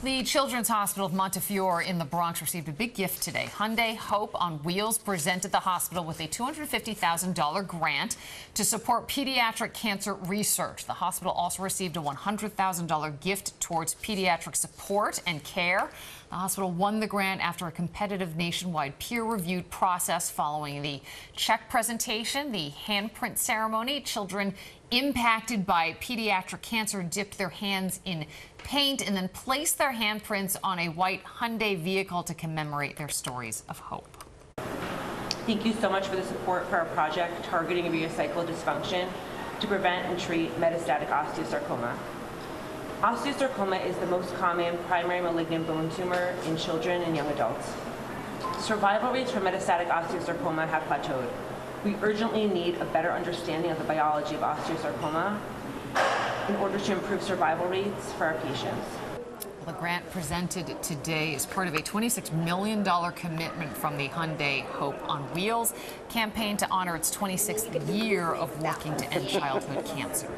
The Children's Hospital of Montefiore in the Bronx received a big gift today. Hyundai Hope on Wheels presented the hospital with a $250,000 grant to support pediatric cancer research. The hospital also received a $100,000 gift towards pediatric support and care. The hospital won the grant after a competitive nationwide peer-reviewed process following the check presentation, the handprint ceremony. Children impacted by pediatric cancer dipped their hands in paint and then placed their handprints on a white Hyundai vehicle to commemorate their stories of hope. Thank you so much for the support for our project targeting recycle dysfunction to prevent and treat metastatic osteosarcoma. Osteosarcoma is the most common primary malignant bone tumor in children and young adults. Survival rates for metastatic osteosarcoma have plateaued. We urgently need a better understanding of the biology of osteosarcoma in order to improve survival rates for our patients. The grant presented today is part of a $26 million commitment from the Hyundai Hope on Wheels campaign to honor its 26th year of working to end childhood cancer.